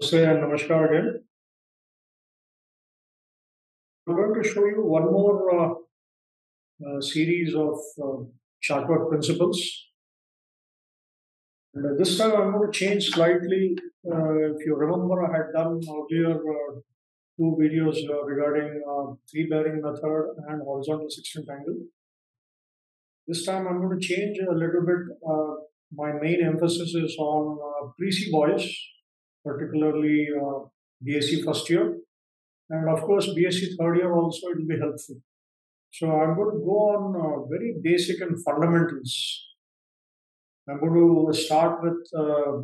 Namaste and Namaskar again. I'm going to show you one more uh, uh, series of uh, principles. And uh, this time I'm going to change slightly. Uh, if you remember, I had done earlier uh, two videos uh, regarding three bearing method and horizontal sextant angle. This time I'm going to change a little bit. My main emphasis is on uh, pre-sea boys, particularly uh, BSc first year, and of course BSc third year also it will be helpful. So I'm going to go on uh, very basic and fundamentals. I'm going to start with uh,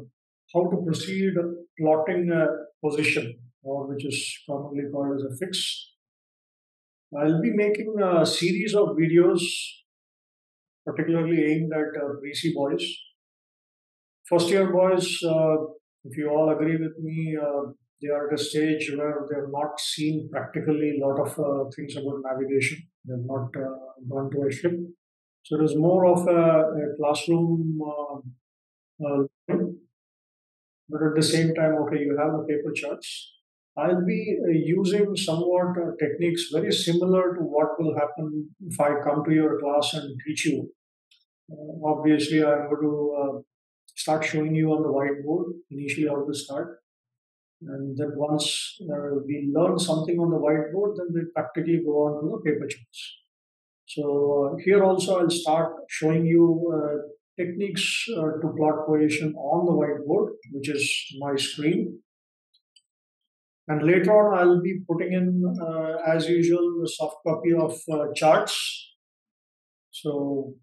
how to proceed plotting a position, or which is commonly called as a fix. I'll be making a series of videos, particularly aimed at uh, pre-sea boys. First year boys, uh, if you all agree with me, uh, they are at a stage where they have not seen practically a lot of uh, things about navigation. They have not uh, gone to a ship. So it is more of a, a classroom, uh, uh, but at the same time, okay, you have a paper charts. I'll be uh, using somewhat uh, techniques very similar to what will happen if I come to your class and teach you. Uh, obviously, I'm going to start showing you on the whiteboard initially how to start. And then once uh, we learn something on the whiteboard, then we practically go on to the paper charts. So uh, here also I'll start showing you uh, techniques uh, to plot position on the whiteboard, which is my screen. And later on I'll be putting in, uh, as usual, the soft copy of uh, charts. So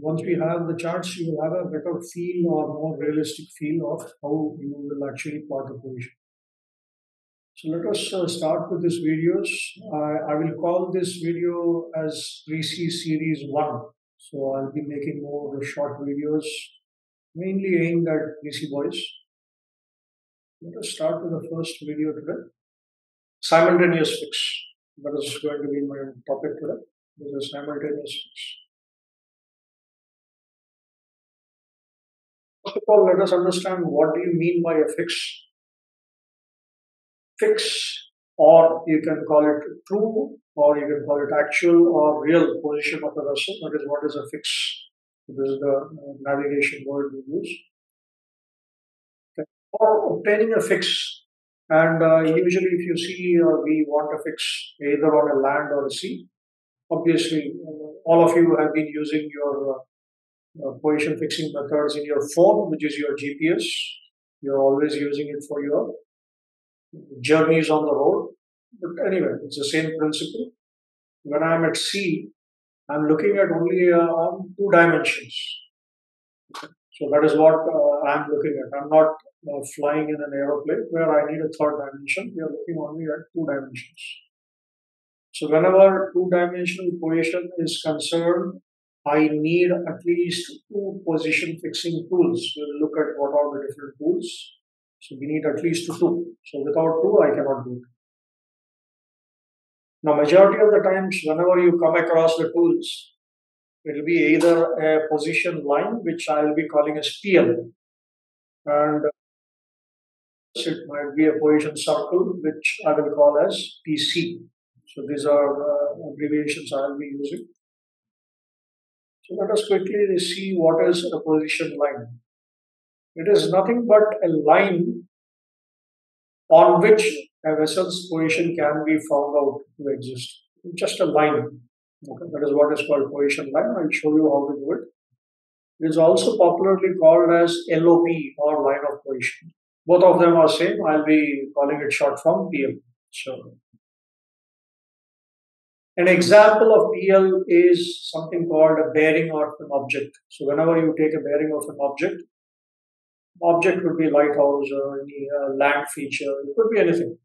once we have the charts, you will have a better feel or more realistic feel of how you will actually plot the position. So let us uh, start with this videos. I I will call this video as pre-sea series 1. So I'll be making more short videos, mainly aimed at pre-sea boys. Let us start with the first video today. Simultaneous fix. That is going to be my topic today. This is simultaneous fix. First of all, let us understand what do you mean by a fix. Fix, or you can call it true, or you can call it actual or real position of a vessel. That is what is a fix. This is the uh, navigation word we use. Okay. For obtaining a fix, and uh, usually if you see uh, we want a fix either on a land or a sea. Obviously, uh, all of you have been using your uh, position fixing methods in your phone, which is your GPS. You're always using it for your journeys on the road. But anyway, it's the same principle. When I'm at sea, I'm looking at only uh, two dimensions. So that is what uh, I'm looking at. I'm not uh, flying in an aeroplane where I need a third dimension. We are looking only at two dimensions. So whenever two dimensional position is concerned, I need at least two position fixing tools. We'll look at what are the different tools. So we need at least two. So without two, I cannot do it. Now, majority of the times, whenever you come across the tools, it will be either a position line, which I will be calling as PL, and it might be a position circle, which I will call as PC. So these are uh, abbreviations I will be using. So let us quickly see what is a position line. It is nothing but a line on which a vessel's position can be found out to exist. Just a line. Okay, that is what is called position line. I'll show you how to do it. It is also popularly called as LOP or line of position. Both of them are same. I'll be calling it short form PL. So an example of PL is something called a bearing of an object. So whenever you take a bearing of an object, object could be lighthouse or any uh, land feature. It could be anything.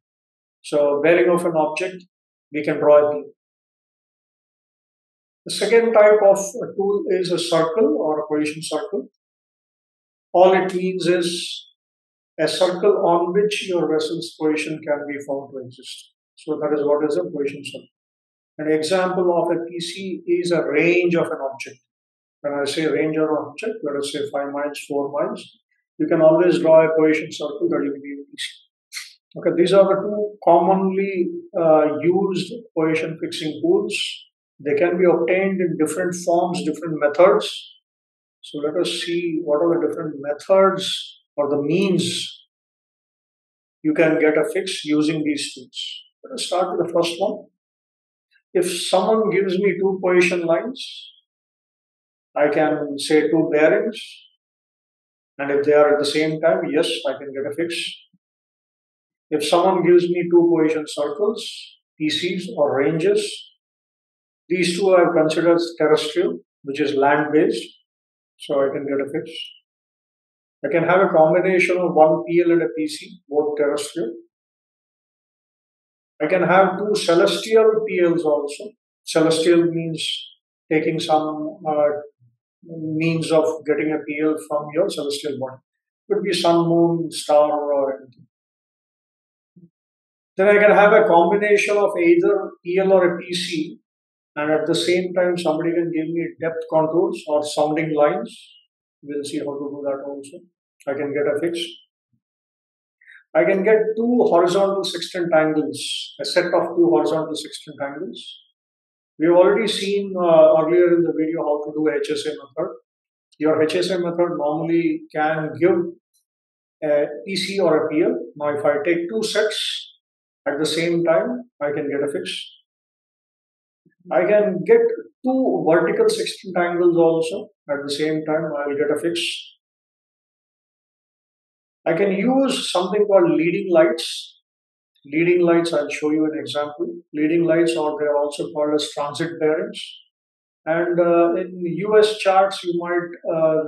So bearing of an object, we can draw a PL. The second type of tool is a circle or a position circle. All it means is a circle on which your vessel's position can be found to exist. So that is what is a position circle. An example of a PC is a range of an object. When I say range of an object, let us say 5 miles, 4 miles, you can always draw a position circle that will be easy. Okay, these are the two commonly uh, used position fixing tools. They can be obtained in different forms, different methods. So let us see what are the different methods or the means you can get a fix using these tools. Let us start with the first one. If someone gives me two position lines, I can say two bearings, and if they are at the same time, yes, I can get a fix. If someone gives me two position circles, PCs or ranges, these two I considered terrestrial, which is land based, so I can get a fix. I can have a combination of one PL and a PC, both terrestrial. I can have two celestial PLs also. Celestial means taking some uh, means of getting a PL from your celestial body. Could be sun, moon, star, or anything. Then I can have a combination of either PL or a PC, and at the same time, somebody can give me depth contours or sounding lines. We'll see how to do that also. I can get a fix. I can get two horizontal sextant angles, a set of two horizontal sextant angles. We've already seen uh, earlier in the video how to do HSA method. Your HSA method normally can give a PC or a PL. Now, if I take two sets at the same time, I can get a fix. I can get two vertical sextant angles also at the same time, I'll get a fix. I can use something called leading lights. Leading lights, I'll show you an example. Leading lights, or they're also called as transit bearings. And uh, in US charts, you might uh,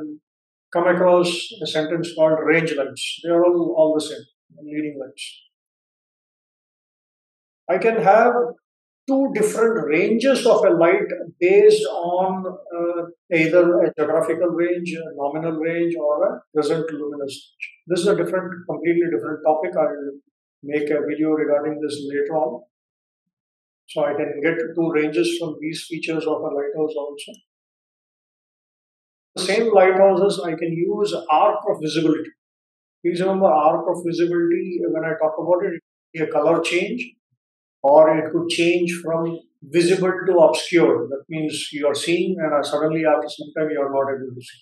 come across a sentence called range lights. They are all, all the same, leading lights. I can have two different ranges of a light based on uh, either a geographical range, a nominal range, or a present luminous range. This is a different, completely different topic. I will make a video regarding this later on. So I can get two ranges from these features of a lighthouse also. The same lighthouses I can use arc of visibility. Please remember arc of visibility when I talk about it, a color change or it could change from visible to obscure. That means you are seeing and suddenly after some time you are not able to see.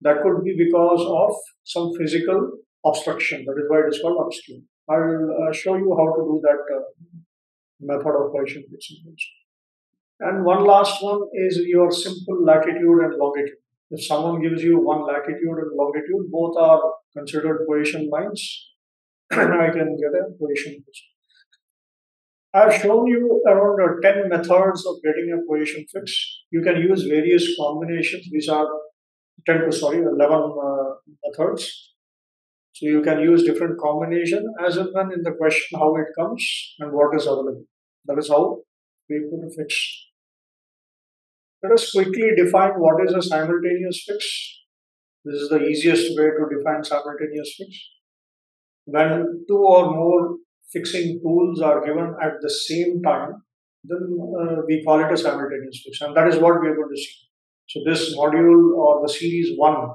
That could be because of some physical obstruction. That is why it is called obscure. I will uh, show you how to do that uh, method of fixing. And one last one is your simple latitude and longitude. If someone gives you one latitude and longitude, both are considered position lines, I can get a position fixing. I've shown you around uh, 10 methods of getting a position fix. You can use various combinations. These are 10 to, sorry, 11 uh, methods. So you can use different combination as and when in the question how it comes and what is available. That is how we put a fix. Let us quickly define what is a simultaneous fix. This is the easiest way to define simultaneous fix. When two or more fixing tools are given at the same time, then uh, we call it a simultaneous fix. And that is what we are going to see. So this module or the series one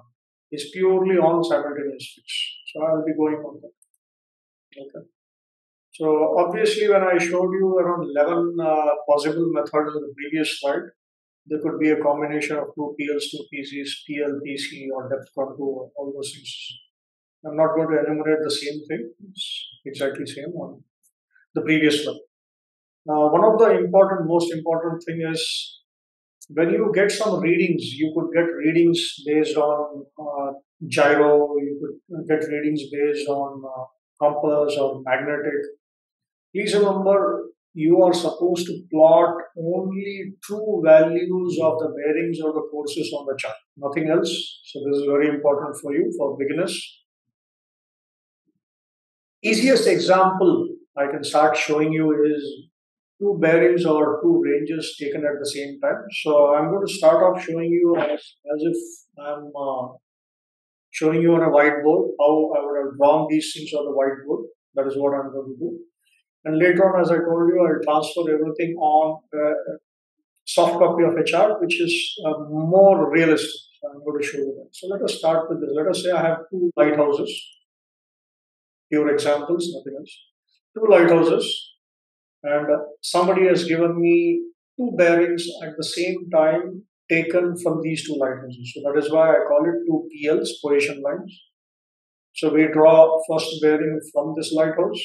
is purely on simultaneous fix. So I will be going on that. Okay. So obviously when I showed you around 11 uh, possible methods in the previous slide, there could be a combination of two PLs, two PCs, PL, PC or depth contour, all those things. I'm not going to enumerate the same thing. Exactly same on the previous one. Now, one of the important, most important thing is when you get some readings, you could get readings based on uh, gyro, you could get readings based on uh, compass or magnetic. Please remember, you are supposed to plot only true values of the bearings or the forces on the chart, nothing else. So this is very important for you, for beginners. Easiest example I can start showing you is two bearings or two ranges taken at the same time. So I'm going to start off showing you as, as if I'm uh, showing you on a whiteboard how I would have drawn these things on the whiteboard. That is what I'm going to do. And later on, as I told you, I'll transfer everything on a soft copy of a chart, which is uh, more realistic. So I'm going to show you that. So let us start with this. Let us say I have two lighthouses. Pure examples, nothing else. Two lighthouses, and somebody has given me two bearings at the same time taken from these two lighthouses. So that is why I call it two PLs, position lines. So we draw first bearing from this lighthouse,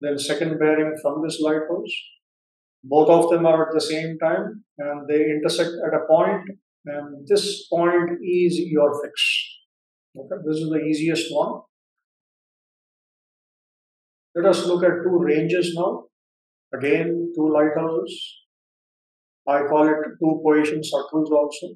then second bearing from this lighthouse. Both of them are at the same time and they intersect at a point and this point is your fix. Okay, this is the easiest one. Let us look at two ranges now. Again, two lighthouses. I call it two position circles also.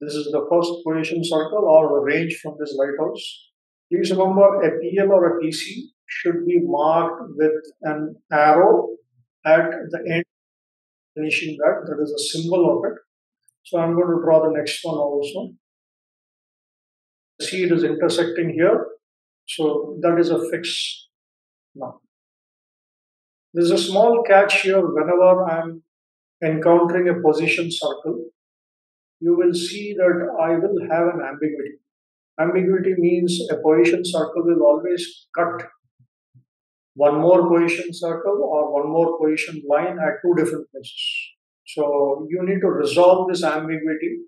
This is the first position circle or range from this lighthouse. Please remember a PL or a PC should be marked with an arrow at the end finishing that. That is a symbol of it. So I'm going to draw the next one also. See it is intersecting here. So that is a fix now. There's a small catch here whenever I'm encountering a position circle. You will see that I will have an ambiguity. Ambiguity means a position circle will always cut one more position circle or one more position line at two different places. So you need to resolve this ambiguity.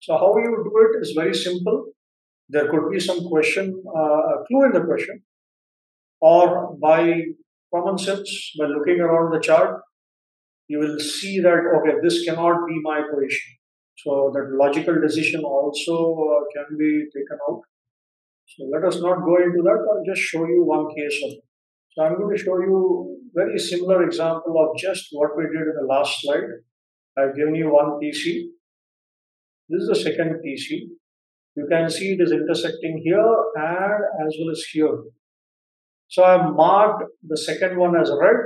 So how you do it is very simple. There could be some question, uh, a clue in the question, or by common sense, by looking around the chart, you will see that okay, this cannot be my position. So that logical decision also uh, can be taken out. So let us not go into that. I'll just show you one case of it. So I'm going to show you very similar example of just what we did in the last slide. I've given you one PC. This is the second PC. You can see it is intersecting here and as well as here. So I've marked the second one as red,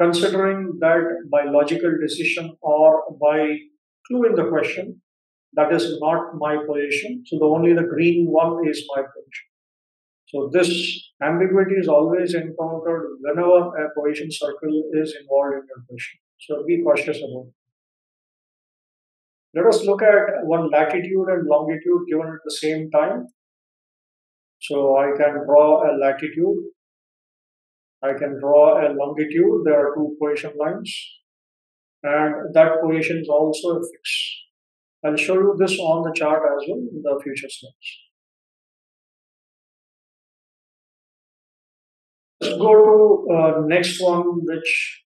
considering that by logical decision or by clue in the question, that is not my position. So the only the green one is my position. So this ambiguity is always encountered whenever a position circle is involved in your question. So be cautious about it. Let us look at one latitude and longitude given at the same time. So I can draw a latitude. I can draw a longitude. There are two position lines. And that position is also a fix. I'll show you this on the chart as well in the future slides. Let's go to uh, next one, which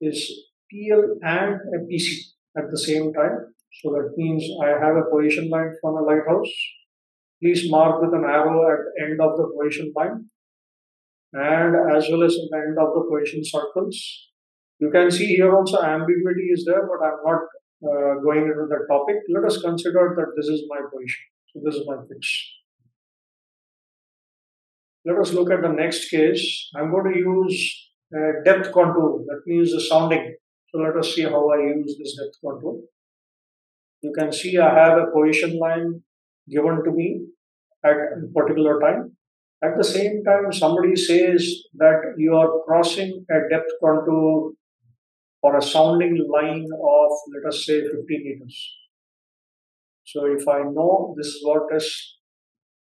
is PL and PC at the same time. So that means I have a position line from a lighthouse. Please mark with an arrow at the end of the position line and as well as at the end of the position circles. You can see here also ambiguity is there, but I'm not uh, going into the topic. Let us consider that this is my position. So this is my fix. Let us look at the next case. I'm going to use a depth contour. That means the sounding. So let us see how I use this depth contour. You can see I have a position line given to me at a particular time. At the same time, somebody says that you are crossing a depth contour or a sounding line of, let us say, 50 meters. So if I know this is what is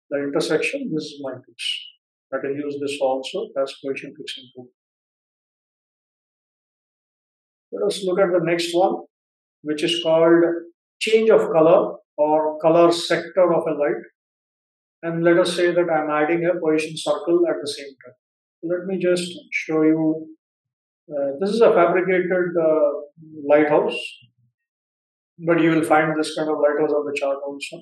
the intersection, this is my fix. I can use this also as position fixing tool. Let us look at the next one, which is called change of color or color sector of a light. And let us say that I'm adding a position circle at the same time. Let me just show you. Uh, this is a fabricated uh, lighthouse, but you will find this kind of lighthouse on the chart also.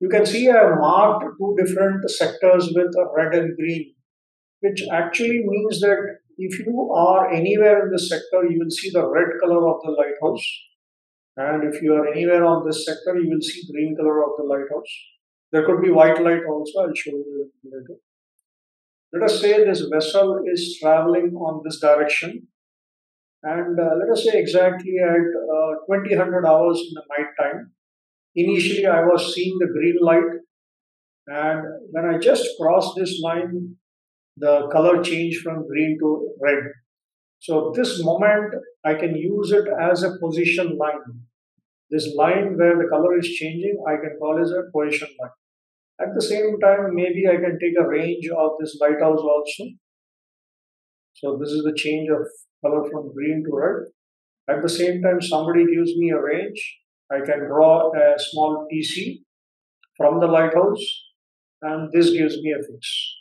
You can see I have marked two different sectors with red and green, which actually means that if you are anywhere in this sector, you will see the red color of the lighthouse and if you are anywhere on this sector, you will see green color of the lighthouse. There could be white light also, I'll show you later. Let us say this vessel is traveling on this direction and uh, let us say exactly at uh, 2000 hours in the night time. Initially, I was seeing the green light and when I just crossed this line, the color changed from green to red. So this moment, I can use it as a position line. This line where the color is changing, I can call it as a position line. At the same time, maybe I can take a range of this lighthouse also. So this is the change of color from green to red. At the same time, somebody gives me a range. I can draw a small PC from the lighthouse and this gives me a fix.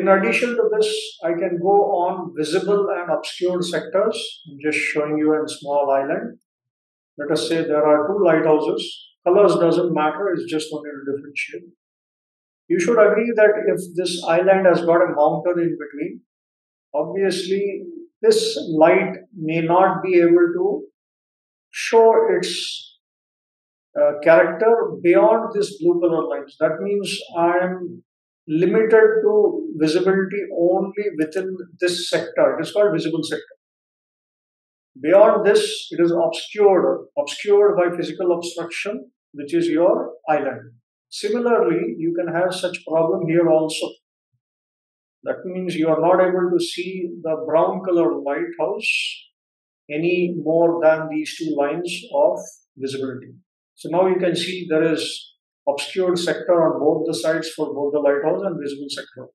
In addition to this, I can go on visible and obscured sectors. I'm just showing you a small island. Let us say there are two lighthouses. Colors doesn't matter, it's just only a different shape. You should agree that if this island has got a mountain in between, obviously this light may not be able to show its uh, character beyond this blue color lines. That means I am limited to visibility only within this sector. It is called visible sector. Beyond this, it is obscured, obscured by physical obstruction, which is your island. Similarly, you can have such problem here also. That means you are not able to see the brown color lighthouse any more than these two lines of visibility. So now you can see there is obscured sector on both the sides for both the lighthouse and visible sector.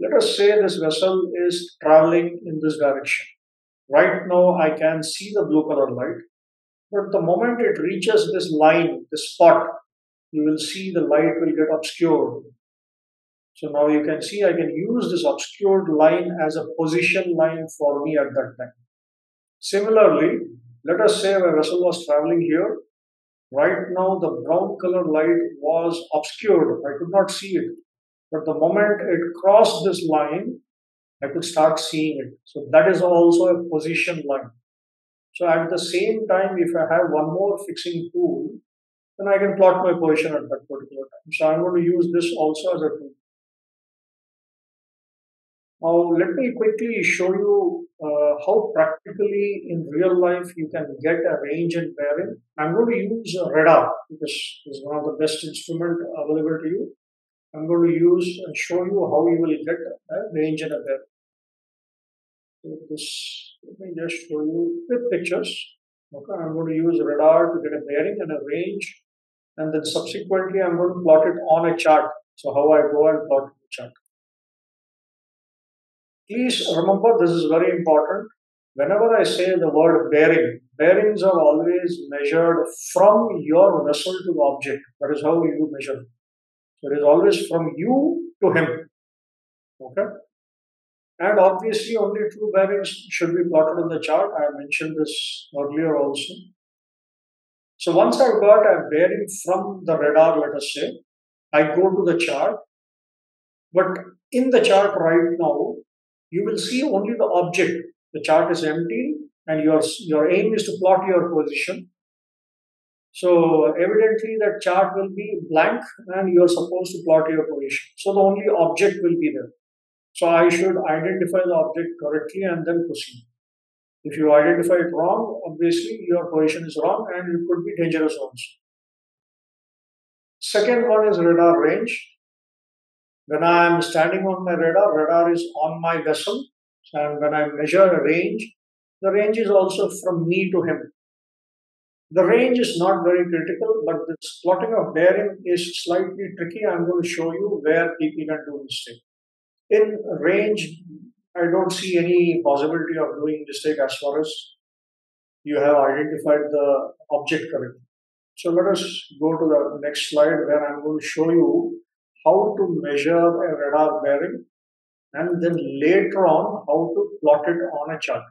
Let us say this vessel is traveling in this direction. Right now I can see the blue color light, but the moment it reaches this line, this spot, you will see the light will get obscured. So now you can see I can use this obscured line as a position line for me at that time. Similarly, let us say my vessel was traveling here Right now, the brown color light was obscured. I could not see it. But the moment it crossed this line, I could start seeing it. So that is also a position line. So at the same time, if I have one more fixing tool, then I can plot my position at that particular time. So I'm going to use this also as a tool. Now, let me quickly show you uh, how practically in real life you can get a range and bearing. I'm going to use a radar because it's one of the best instrument available to you. I'm going to use and show you how you will get a range and a bearing. So this, let me just show you with pictures. Okay, I'm going to use radar to get a bearing and a range, and then subsequently I'm going to plot it on a chart. So how I go and plot the chart. Please remember this is very important. Whenever I say the word bearing, bearings are always measured from your vessel to the object. That is how you measure. So it is always from you to him. Okay? And obviously, only two bearings should be plotted on the chart. I mentioned this earlier also. So once I've got a bearing from the radar, let us say, I go to the chart. But in the chart right now, you will see only the object. The chart is empty and your, your aim is to plot your position. So evidently that chart will be blank and you are supposed to plot your position. So the only object will be there. So I should identify the object correctly and then proceed. If you identify it wrong, obviously your position is wrong and it could be dangerous also. Second one is radar range. When I am standing on my radar, radar is on my vessel. And when I measure a range, the range is also from me to him. The range is not very critical, but the plotting of bearing is slightly tricky. I'm going to show you where people can do mistake. In range, I don't see any possibility of doing mistake as far as you have identified the object correctly. So let us go to the next slide where I'm going to show you how to measure a radar bearing and then later on how to plot it on a chart.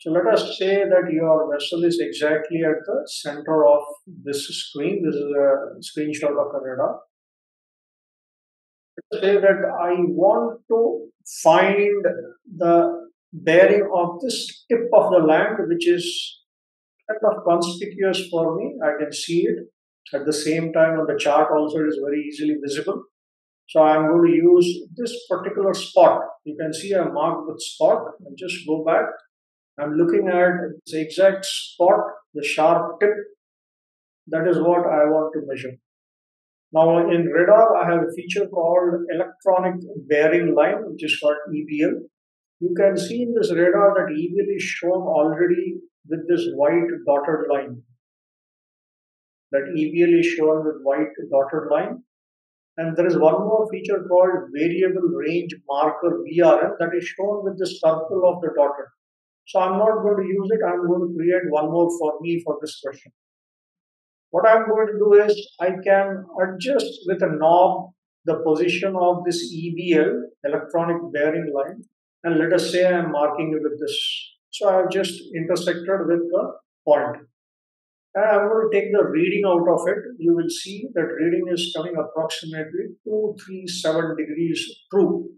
So let us say that your vessel is exactly at the center of this screen. This is a screenshot of a radar. Let's say that I want to find the bearing of this tip of the land, which is kind of conspicuous for me. I can see it. At the same time, on the chart also, it is very easily visible. So I'm going to use this particular spot. You can see I marked the spot. And just go back. I'm looking at the exact spot, the sharp tip. That is what I want to measure. Now in radar, I have a feature called electronic bearing line, which is called EBL. You can see in this radar that EBL is shown already with this white dotted line. That EBL is shown with white dotted line. And there is one more feature called variable range marker VRM that is shown with the circle of the dotted. So I'm not going to use it. I'm going to create one more for me for this question. What I'm going to do is I can adjust with a knob the position of this EBL, electronic bearing line, and let us say I'm marking it with this. So I've just intersected with the point. And I'm going to take the reading out of it. You will see that reading is coming approximately 237 degrees true.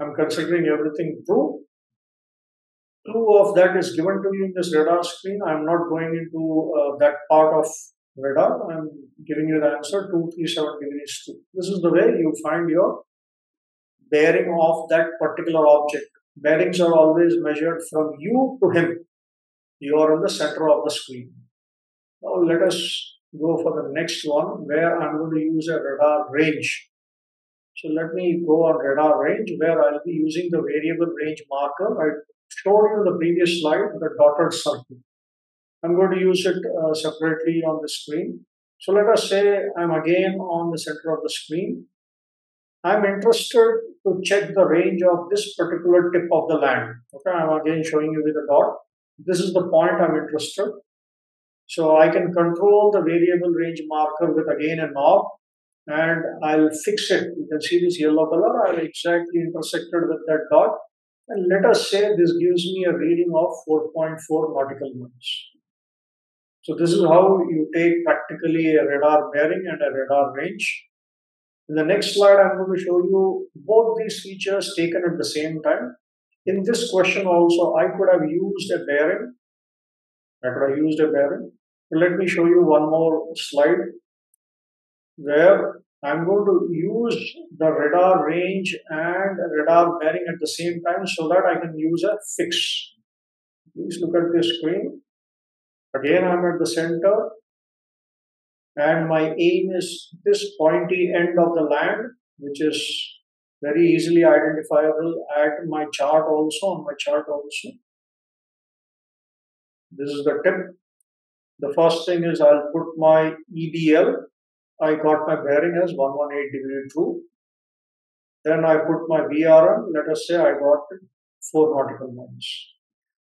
I'm considering everything true. True of that is given to you in this radar screen. I'm not going into uh, that part of radar. I'm giving you the answer 237 degrees true. This is the way you find your bearing of that particular object. Bearings are always measured from you to him. You are in the center of the screen. Now let us go for the next one where I'm going to use a radar range. So let me go on radar range where I'll be using the variable range marker. I showed you in the previous slide the dotted circle. I'm going to use it uh, separately on the screen. So let us say I'm again on the center of the screen. I'm interested to check the range of this particular tip of the land. Okay, I'm again showing you with a dot. This is the point I'm interested. So I can control the variable range marker with again a knob and I'll fix it. You can see this yellow color. I've exactly intersected with that dot. And let us say this gives me a reading of 4.4 nautical miles. So this is how you take practically a radar bearing and a radar range. In the next slide, I'm going to show you both these features taken at the same time. In this question also, I could have used a bearing. I could have used a bearing. Let me show you one more slide where I'm going to use the radar range and radar bearing at the same time so that I can use a fix. Please look at this screen. Again, I'm at the center and my aim is this pointy end of the land, which is very easily identifiable at my chart also, on my chart also. This is the tip. The first thing is I'll put my EBL. I got my bearing as 118 degree 2. Then I put my VRM. Let us say I got 4 nautical miles.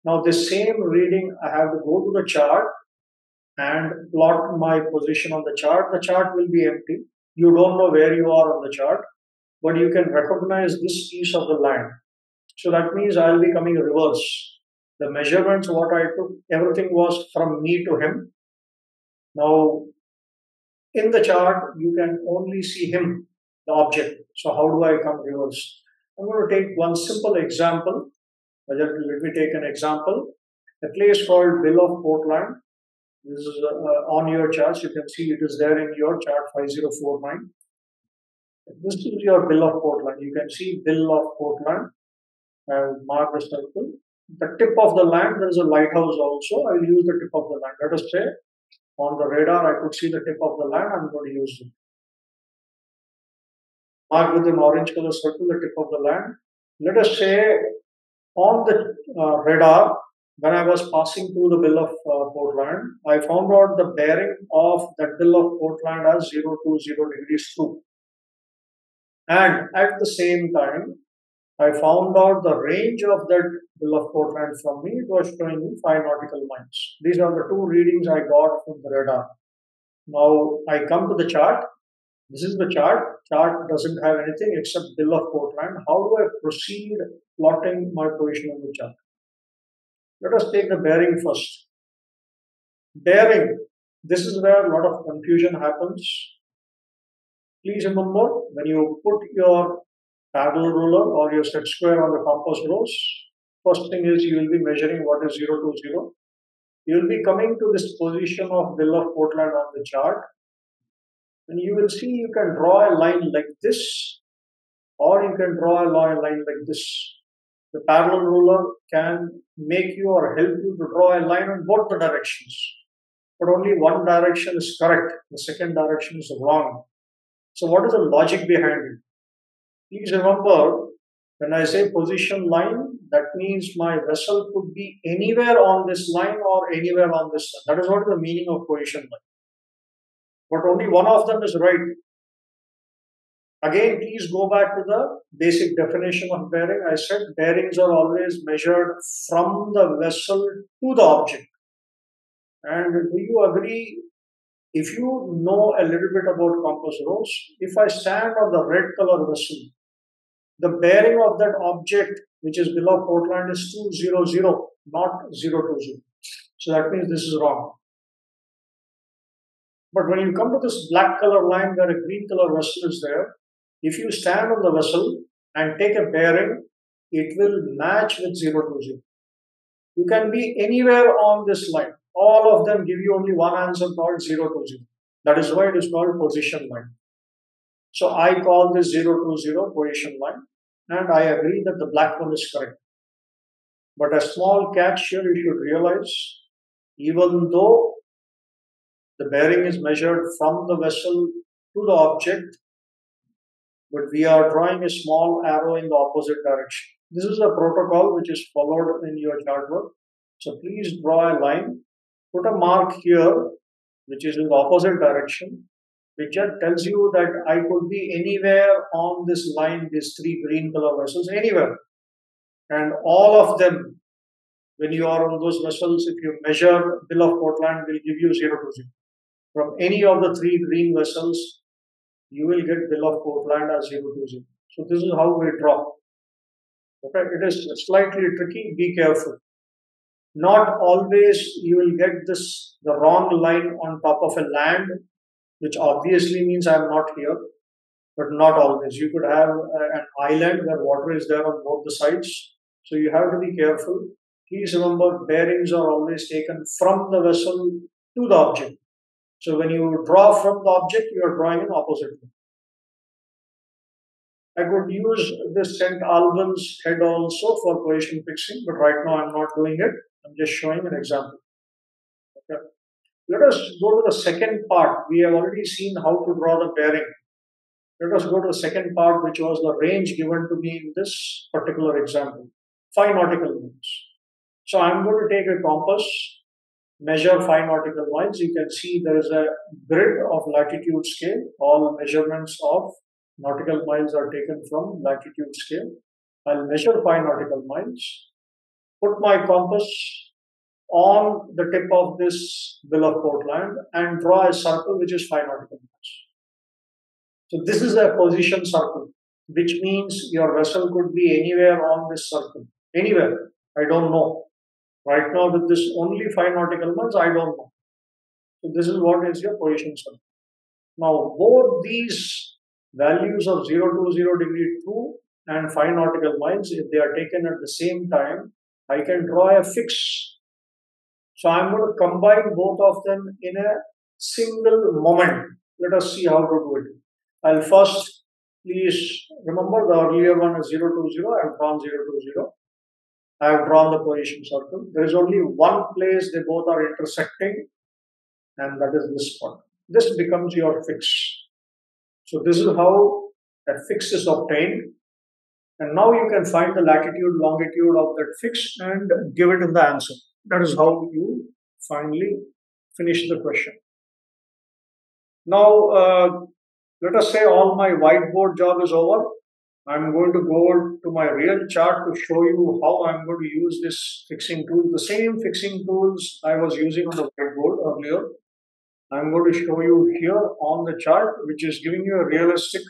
Now this same reading, I have to go to the chart and plot my position on the chart. The chart will be empty. You don't know where you are on the chart, but you can recognize this piece of the land. So that means I'll be coming reverse. The measurements, what I took, everything was from me to him. Now, in the chart, you can only see him, the object. So how do I come reverse? I'm going to take one simple example. Let me take an example. A place called Bill of Portland. This is uh, on your chart. You can see it is there in your chart 5049. This is your Bill of Portland. You can see Bill of Portland. and mark the circle. The tip of the land, there is a lighthouse also. I'll use the tip of the land. Let us say on the radar, I could see the tip of the land. I'm going to use it. Mark with an orange color circle the tip of the land. Let us say on the uh, radar, when I was passing through the bill of uh, Portland, I found out the bearing of that bill of Portland as 020 degrees true. And at the same time, I found out the range of that bill of Portland from me. It was showing me 5 nautical miles. These are the two readings I got from the radar. Now I come to the chart. This is the chart. Chart doesn't have anything except bill of Portland. How do I proceed plotting my position on the chart? Let us take the bearing first. Bearing, this is where a lot of confusion happens. Please remember when you put your parallel ruler or your set square on the compass rose, first thing is you will be measuring what is 0 to 0. You will be coming to this position of Bill of Portland on the chart and you will see you can draw a line like this or you can draw a line like this the parallel ruler can make you or help you to draw a line in both the directions. But only one direction is correct, the second direction is wrong. So, what is the logic behind it? Please remember When I say position line, that means my vessel could be anywhere on this line or anywhere on this line. That is what is the meaning of position line. But only one of them is right. Again, please go back to the basic definition of bearing. I said bearings are always measured from the vessel to the object. And do you agree? If you know a little bit about compass rose, if I stand on the red color vessel, the bearing of that object which is Bill of Portland is 200, not 020. So that means this is wrong. But when you come to this black color line where a green color vessel is there, if you stand on the vessel and take a bearing, it will match with 020. You can be anywhere on this line. All of them give you only one answer called 020. That is why it is called position line. So I call this 020 position line and I agree that the black one is correct. But a small catch here you should realize, even though the bearing is measured from the vessel to the object, but we are drawing a small arrow in the opposite direction. This is a protocol which is followed in your chart work. So please draw a line, put a mark here, which is in the opposite direction, which tells you that I could be anywhere on this line, these three green color vessels, anywhere. And all of them, when you are on those vessels, if you measure bill of Portland, will give you 0 to 0. From any of the three green vessels, you will get bill of Portland as 0 to 0. So this is how we draw. Okay, it is slightly tricky, be careful. Not always you will get this, the wrong line on top of a land, which obviously means I am not here, but not always. You could have an island where water is there on both the sides. So you have to be careful. Please remember bearings are always taken from the vessel to the object. So when you draw from the object, you are drawing in opposite. I could use this St. Albans head also for position fixing, but right now I'm not doing it. I'm just showing an example. Okay. Let us go to the second part. We have already seen how to draw the bearing. Let us go to the second part, which was the range given to me in this particular example. Five nautical miles. So I'm going to take a compass measure 5 nautical miles, you can see there is a grid of latitude scale. All measurements of nautical miles are taken from latitude scale. I'll measure 5 nautical miles, put my compass on the tip of this bill of Portland and draw a circle which is 5 nautical miles. So this is a position circle, which means your vessel could be anywhere on this circle. Anywhere. I don't know. Right now, with this only 5 nautical miles, I don't know. So, this is what is your position circle. Now, both these values of 0 to 0 degree 2 and 5 nautical miles, if they are taken at the same time, I can draw a fix. So, I'm going to combine both of them in a single moment. Let us see how to do it. I'll first, please remember the earlier one is 0 to 0, I've drawn 0 to 0. I have drawn the position circle. There is only one place they both are intersecting, and that is this spot. This becomes your fix. So this is how a fix is obtained. And now you can find the latitude, longitude of that fix and give it in the answer. That is how you finally finish the question. Now, uh, let us say all my whiteboard job is over. I'm going to go to my real chart to show you how I'm going to use this fixing tool. The same fixing tools I was using on the whiteboard earlier. I'm going to show you here on the chart, which is giving you a realistic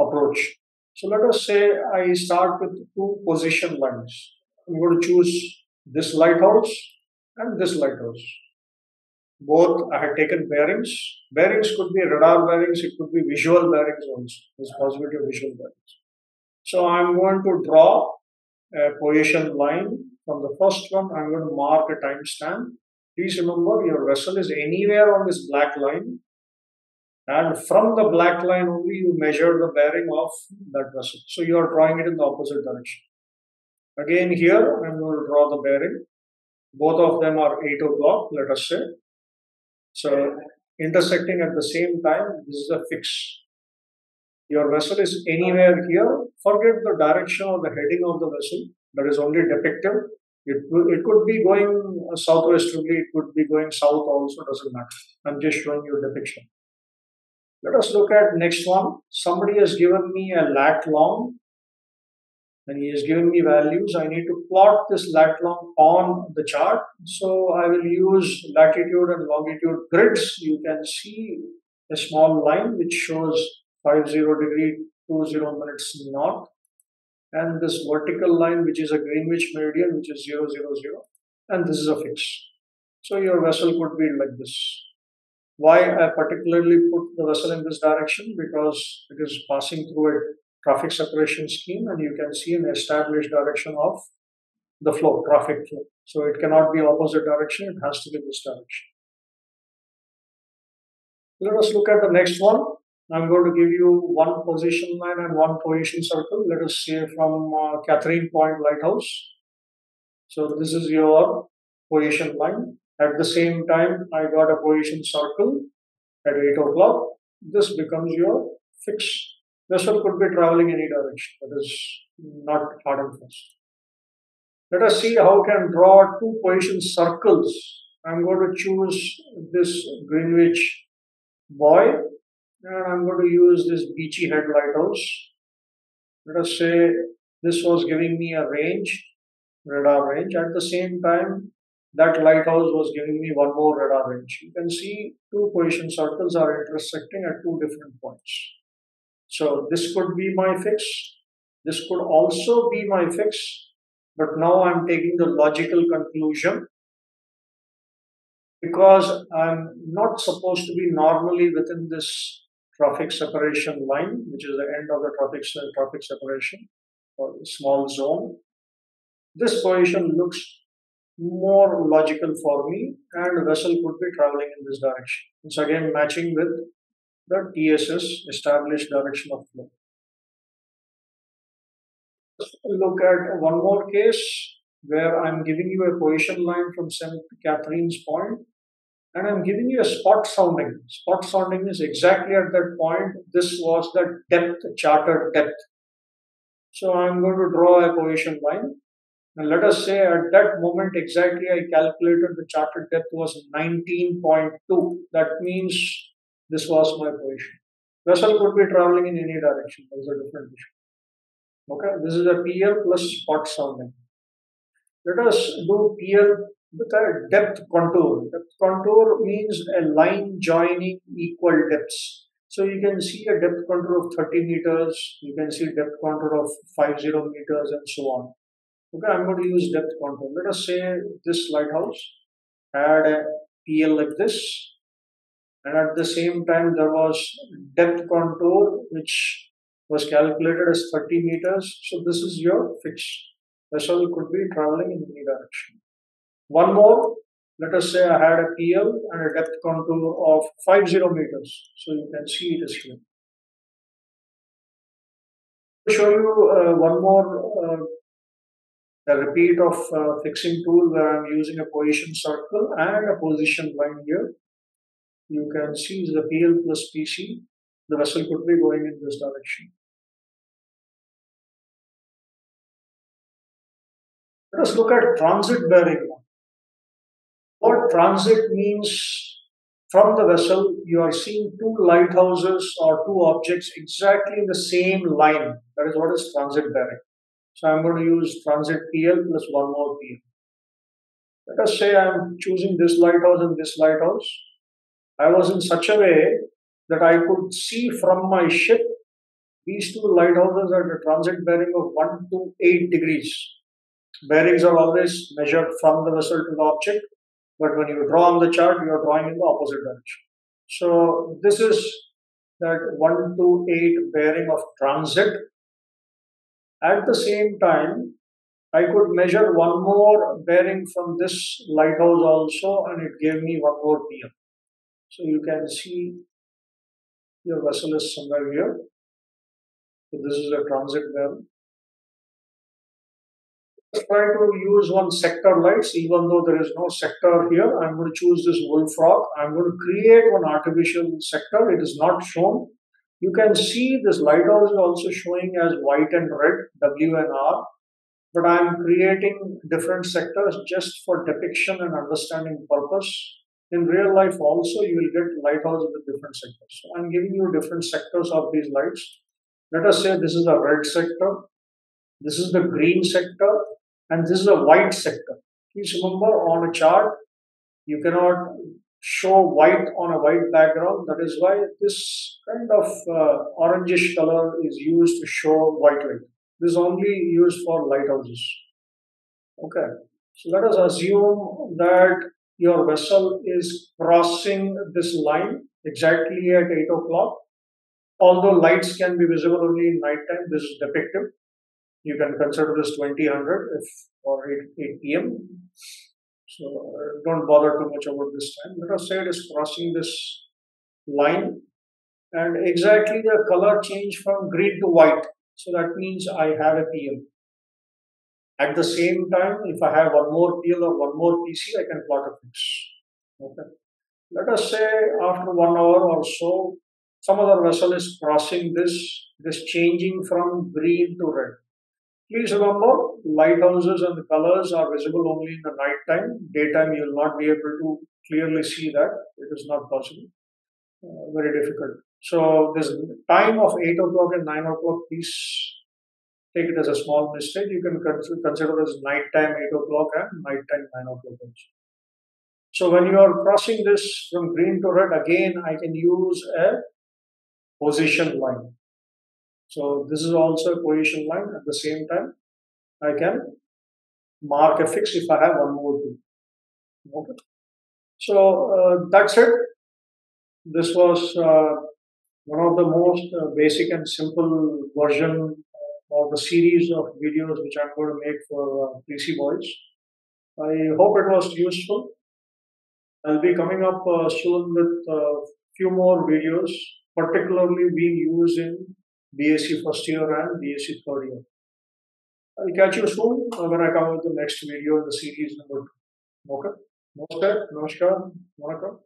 approach. So let us say I start with two position lines. I'm going to choose this lighthouse and this lighthouse. Both I had taken bearings. Bearings could be radar bearings, it could be visual bearings also. There's possibility of visual bearings. So I'm going to draw a position line from the first one. I'm going to mark a timestamp. Please remember your vessel is anywhere on this black line. And from the black line only you measure the bearing of that vessel. So you are drawing it in the opposite direction. Again here I'm going to draw the bearing. Both of them are 8 o'clock, let us say. So intersecting at the same time, this is a fix. Your vessel is anywhere here. Forget the direction or the heading of the vessel. That is only depicted. It, it could be going southwesterly, it could be going south also, doesn't matter. I'm just showing you depiction. Let us look at next one. Somebody has given me a lat long and he has given me values. I need to plot this lat long on the chart. So I will use latitude and longitude grids. You can see a small line which shows 50 degree 20 minutes north and this vertical line which is a Greenwich meridian which is 000 and this is a fix. So your vessel could be like this. Why I particularly put the vessel in this direction? Because it is passing through a traffic separation scheme and you can see an established direction of the flow, traffic flow. So it cannot be opposite direction, it has to be this direction. Let us look at the next one. I'm going to give you one position line and one position circle. Let us say from uh, Catherine Point Lighthouse. So this is your position line. At the same time, I got a position circle at 8 o'clock. This becomes your fix. Vessel could be traveling any direction. That is not hard and fast. Let us see how can draw two position circles. I'm going to choose this Greenwich buoy and I'm going to use this Beachy Head lighthouse. Let us say this was giving me a range, radar range. At the same time, that lighthouse was giving me one more radar range. You can see two position circles are intersecting at two different points. So this could be my fix. This could also be my fix. But now I'm taking the logical conclusion because I'm not supposed to be normally within this traffic separation line, which is the end of the traffic, traffic separation or small zone. This position looks more logical for me and the vessel could be traveling in this direction. It's again matching with the TSS established direction of flow. Look at one more case where I'm giving you a position line from St. Catherine's Point and I'm giving you a spot sounding. Spot sounding is exactly at that point. This was the depth, charted depth. So I'm going to draw a position line and let us say at that moment exactly I calculated the charted depth was 19.2. That means this was my position. Vessel could be traveling in any direction. That is a different issue. Okay, this is a PL plus spot sounding. Let us do PL with a depth contour. Depth contour means a line joining equal depths. So you can see a depth contour of 30 meters, you can see depth contour of 50 meters and so on. Okay, I'm going to use depth contour. Let us say this lighthouse had a PL like this, and at the same time there was depth contour which was calculated as 30 meters. So this is your fix. Vessel could be traveling in any direction. One more, let us say I had a PL and a depth contour of 50 meters. So you can see it is here. To show you uh, one more uh, a repeat of uh, fixing tool where I'm using a position circle and a position line here. You can see the PL plus PC. The vessel could be going in this direction. Let us look at transit bearing. What transit means from the vessel, you are seeing two lighthouses or two objects exactly in the same line. That is what is transit bearing. So I'm going to use transit PL plus one more PL. Let us say I'm choosing this lighthouse and this lighthouse. I was in such a way that I could see from my ship these two lighthouses at a transit bearing of 1 to 8 degrees. Bearings are always measured from the vessel to the object, but when you draw on the chart, you are drawing in the opposite direction. So this is that 1 to 8 bearing of transit at the same time, I could measure one more bearing from this lighthouse also and it gave me one more PL. So you can see your vessel is somewhere here. So this is a transit bearing. Let's try to use one sector lights even though there is no sector here. I'm going to choose this wolf rock. I'm going to create one artificial sector. It is not shown You can see this lighthouse is also showing as white and red, W and R, but I'm creating different sectors just for depiction and understanding purpose. In real life also, you will get lighthouses with different sectors. So I'm giving you different sectors of these lights. Let us say this is the red sector, this is the green sector, and this is a white sector. Please remember on a chart, you cannot show white on a white background. That is why this kind of uh, orangish color is used to show white light. This is only used for lighthouses. Okay, so let us assume that your vessel is crossing this line exactly at 8 o'clock. Although lights can be visible only in night time, this is depictive. You can consider this 2000 if or 8, 8 p.m. So uh, don't bother too much about this time. Let us say it is crossing this line and exactly the color change from green to white. So that means I have a PL. At the same time, if I have one more PL or one more PC, I can plot a fix. Okay. Let us say after one hour or so, some other vessel is crossing this, it is changing from green to red. Please remember, lighthouses and the colors are visible only in the night time. Daytime, you will not be able to clearly see that. It is not possible. Uh, very difficult. So this time of 8 o'clock and 9 o'clock, please take it as a small mistake. You can consider as night time 8 o'clock and night time 9 o'clock also. So when you are crossing this from green to red, again, I can use a position line. So this is also a position line. At the same time, I can mark a fix if I have one more thing. Okay. So uh, that's it. This was uh, one of the most uh, basic and simple version of the series of videos which I'm going to make for uh, pre-sea boys. I hope it was useful. I'll be coming up uh, soon with a few more videos, particularly being used in BSc first year and BSc third year. I'll catch you soon when I come with the next video in the series number two. Okay? Namaskar, namaskar.